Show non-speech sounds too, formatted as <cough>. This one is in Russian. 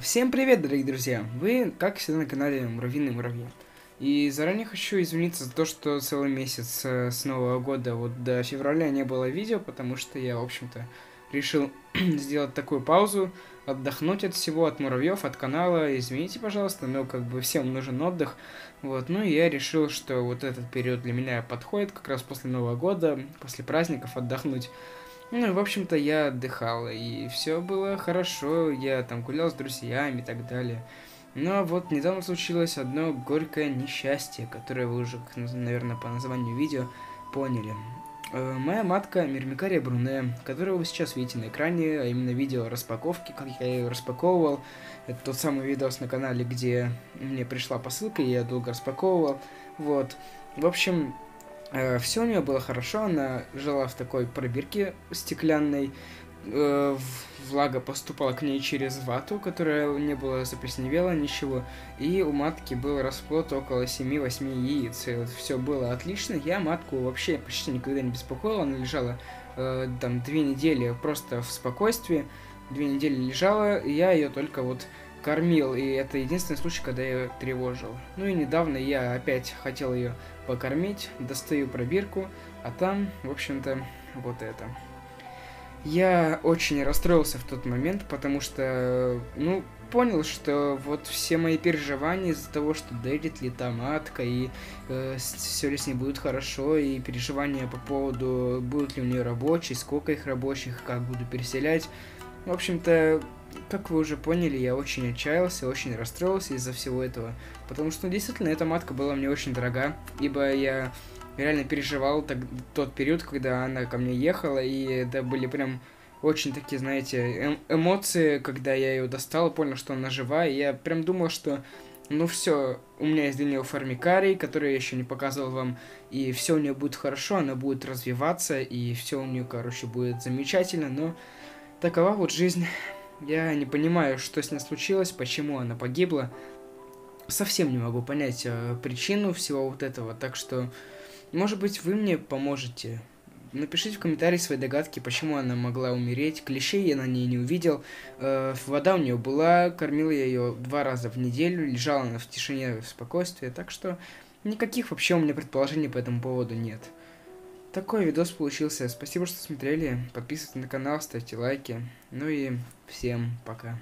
Всем привет, дорогие друзья! Вы, как всегда, на канале Муравьиные Муравьи. И заранее хочу извиниться за то, что целый месяц э, с Нового года, вот до февраля не было видео, потому что я, в общем-то, решил <clears throat> сделать такую паузу, отдохнуть от всего, от муравьев, от канала. Извините, пожалуйста, но как бы всем нужен отдых. Вот, ну и я решил, что вот этот период для меня подходит как раз после Нового года, после праздников отдохнуть. Ну, в общем-то, я отдыхал, и все было хорошо, я там гулял с друзьями и так далее. Но вот недавно случилось одно горькое несчастье, которое вы уже, наверное, по названию видео поняли. Э, моя матка Мирмикария Бруне, которую вы сейчас видите на экране, а именно видео распаковки, как я ее распаковывал. Это тот самый видос на канале, где мне пришла посылка, и я долго распаковывал. Вот. В общем, все у нее было хорошо, она жила в такой пробирке стеклянной, э, влага поступала к ней через вату, которая не была заплесневела, ничего, и у матки был расплод около 7-8 яиц, и вот все было отлично, я матку вообще почти никогда не беспокоил, она лежала э, там две недели просто в спокойствии, две недели лежала, и я ее только вот кормил, и это единственный случай, когда я ее тревожил. Ну и недавно я опять хотел ее покормить, достаю пробирку, а там, в общем-то, вот это. Я очень расстроился в тот момент, потому что, ну, понял, что вот все мои переживания из-за того, что дэрит ли та матка, и э, все ли с ней будет хорошо, и переживания по поводу, будут ли у нее рабочие, сколько их рабочих, как буду переселять. В общем-то, как вы уже поняли, я очень отчаялся, очень расстроился из-за всего этого. Потому что, ну, действительно, эта матка была мне очень дорога, ибо я реально переживал так, тот период, когда она ко мне ехала, и это были прям очень такие, знаете, эм эмоции, когда я ее достал, понял, что она жива, и я прям думал, что ну все, у меня есть для нее формикарий, который я еще не показывал вам, и все у нее будет хорошо, она будет развиваться, и все у нее, короче, будет замечательно, но такова вот жизнь. Я не понимаю, что с ней случилось, почему она погибла. Совсем не могу понять э, причину всего вот этого, так что, может быть, вы мне поможете. Напишите в комментарии свои догадки, почему она могла умереть. Клещей я на ней не увидел. Э, вода у нее была, кормил я ее два раза в неделю, лежала она в тишине, в спокойствии, так что никаких вообще у меня предположений по этому поводу нет. Такой видос получился. Спасибо, что смотрели. Подписывайтесь на канал, ставьте лайки. Ну и всем пока.